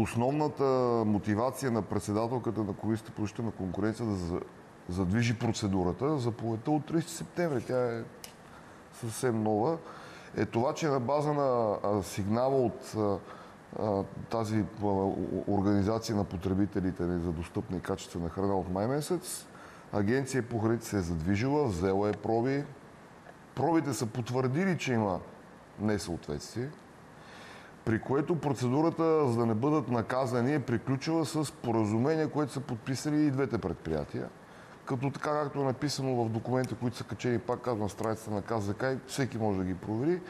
основната мотивация на председателката на Комисията по защита на конкуренция да задвижи процедурата, заповедта от 30 септември, тя е съвсем нова, е това, че на база на сигнала от тази организация на потребителите за достъпна и качествена храна от май месец, Агенция по храните се е задвижила, взела е проби. Пробите са потвърдили, че има несъответствие, при което процедурата, за да не бъдат наказани, е приключила с поразумение, което са подписали и двете предприятия. Като така, както е написано в документите, които са качени, пак казвам, на страницата на КЗК и всеки може да ги провери,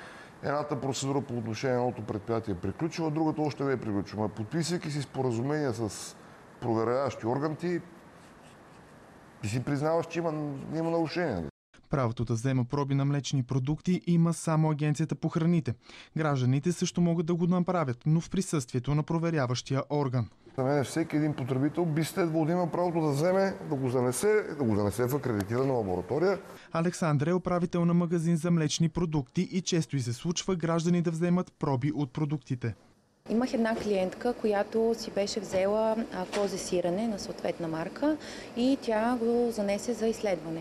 Едната процедура по отношение на едното предприятие е приключила, другата още не е приключила. Подписвайки си споразумения с проверяващи органи, ти, ти си признаваш, че има, има нарушения. Правото да взема проби на млечни продукти има само Агенцията по храните. Гражданите също могат да го направят, но в присъствието на проверяващия орган. За мен всеки един потребител би следвало да има правото да вземе, да го занесе, да го занесе в акредитирана лаборатория. Александър е управител на магазин за млечни продукти и често и се случва граждани да вземат проби от продуктите. Имах една клиентка, която си беше взела козе сирене на съответна марка и тя го занесе за изследване.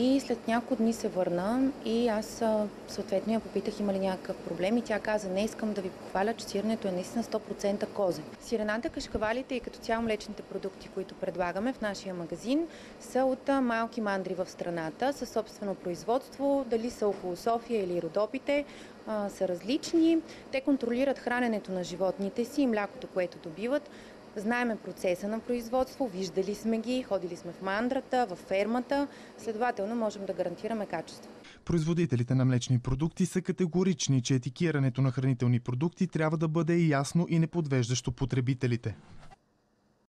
И след няколко дни се върна и аз съответно я попитах има ли някакъв проблем и тя каза не искам да ви похваля, че сиренето е наистина 100% козе. Сирената, кашкавалите и като цяло млечните продукти, които предлагаме в нашия магазин са от малки мандри в страната със собствено производство, дали са около София или Родопите, са различни. Те контролират храненето на животните си и млякото, което добиват. Знаеме процеса на производство, виждали сме ги, ходили сме в мандрата, в фермата, следователно можем да гарантираме качество. Производителите на млечни продукти са категорични, че етикирането на хранителни продукти трябва да бъде ясно и неподвеждащо потребителите.